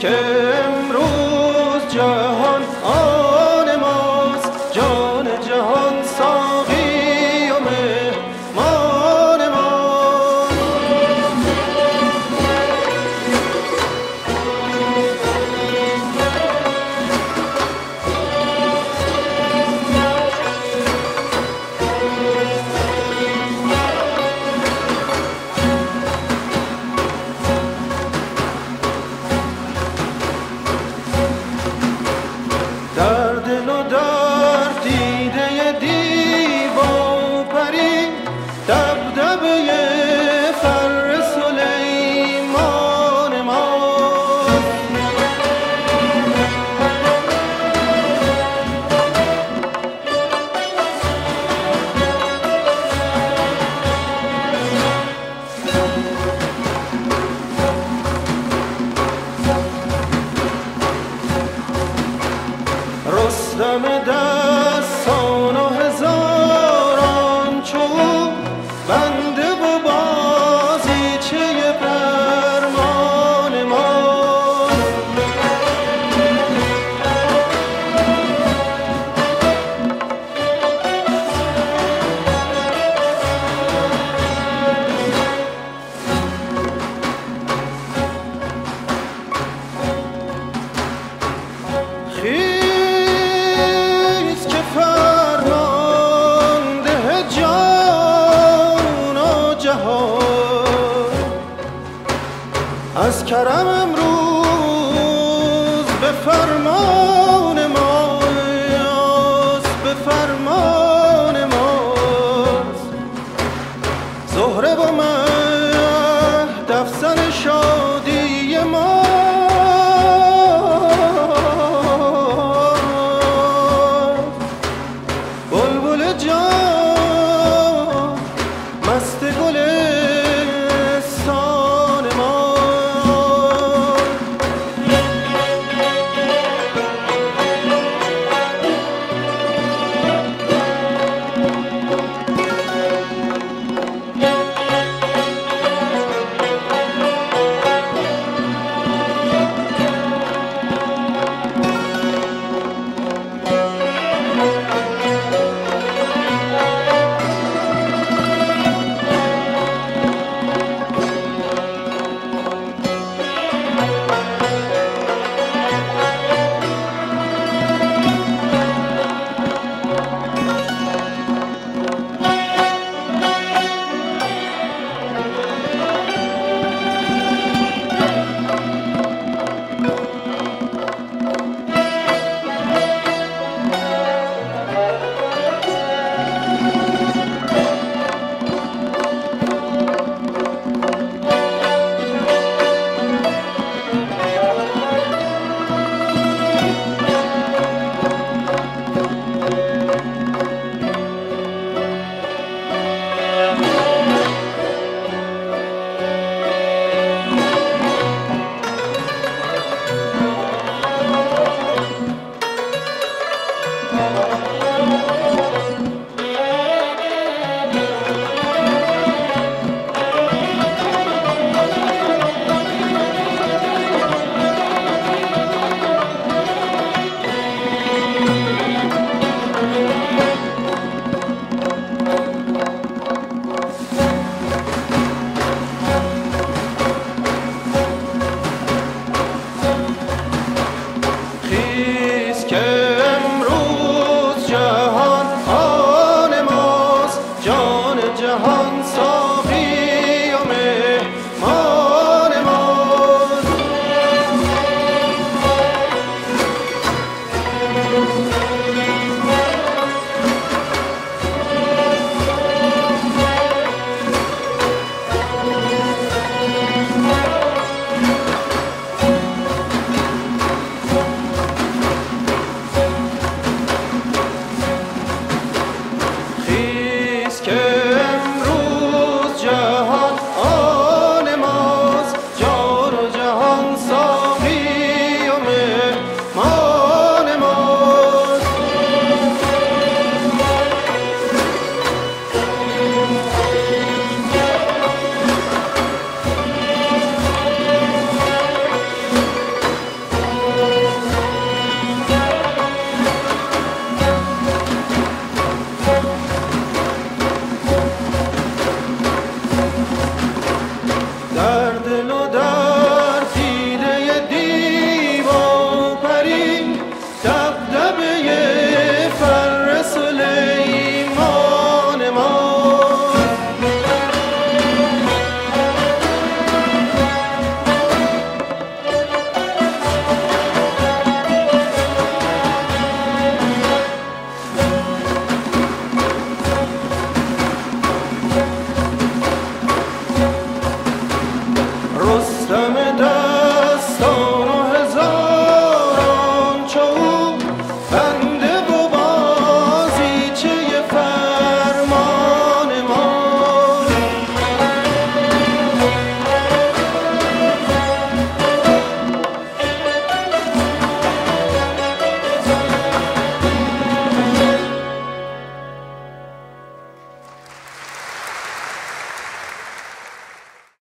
köy از کرم امروز Rostam